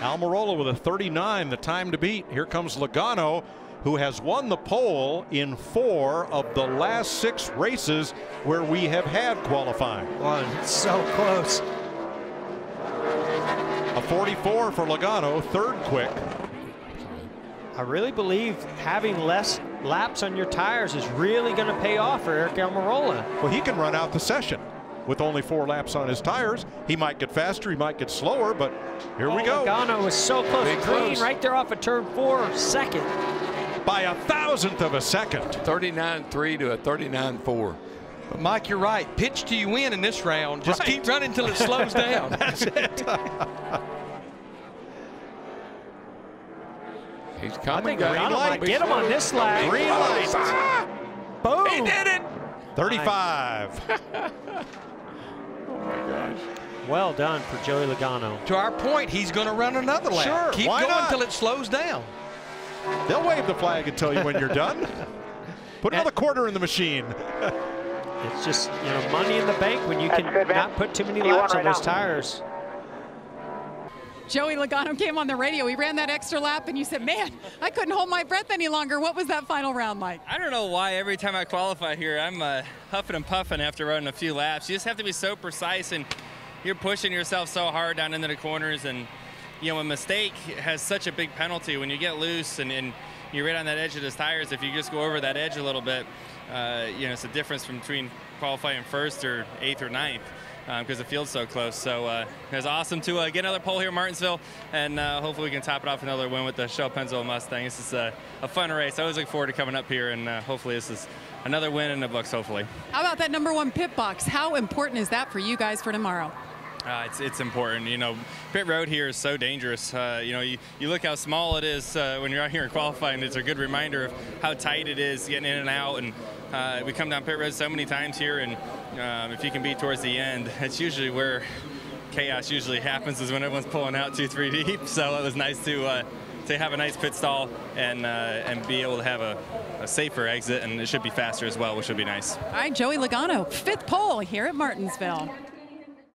Almirola with a 39, the time to beat. Here comes Logano, who has won the pole in four of the last six races where we have had qualifying. One, so close. A 44 for Logano, third quick. I really believe having less laps on your tires is really going to pay off for Aric Almirola. Well, he can run out the session with only four laps on his tires. He might get faster, he might get slower, but here oh, we go. Logano was so close. Big Green close. right there off of turn four, second. By a thousandth of a second. 39-3 to a 39-4. But Mike, you're right. Pitch till you win in this round. Just Right. keep running until it slows down. That's it. He's I coming. think guys. Logano light. might get him on this lap. Green light. Boom. Ah! he did it. 35. Oh my gosh. Well done for Joey Logano. To our point, he's going to run another lap. Sure, Keep why going not? until it slows down. They'll wave the flag and tell you when you're done. Put another quarter in the machine. It's just, you know, money in the bank when you can not put too many laps on those tires. Joey Logano came on the radio. He ran that extra lap, and you said, "Man, I couldn't hold my breath any longer." What was that final round like? I don't know why every time I qualify here, I'm uh, huffing and puffing after running a few laps. You just have to be so precise, and you're pushing yourself so hard down into the corners. And you know, a mistake has such a big penalty when you get loose and, and you're right on that edge of those tires. If you just go over that edge a little bit, uh, you know, it's a difference from between qualifying first or eighth or ninth because the field's so close. So uh, it was awesome to uh, get another pole here in Martinsville, and uh, hopefully we can top it off another win with the Shell Pennzoil Mustang. This is a fun race. I always look forward to coming up here, and uh, hopefully this is another win in the books. Hopefully, How about that number one pit box? How important is that for you guys for tomorrow? Uh, it's it's important. You know, pit road here is so dangerous. Uh, you know, you, you look how small it is uh, when you're out here in qualifying. It's a good reminder of how tight it is getting in and out. And uh, we come down pit road so many times here, and um, if you can be towards the end, it's usually where chaos usually happens is when everyone's pulling out two, three deep. So it was nice to uh, to have a nice pit stall and uh, and be able to have a, a safer exit, and it should be faster as well, which would be nice. All right, Joey Logano, fifth pole here at Martinsville.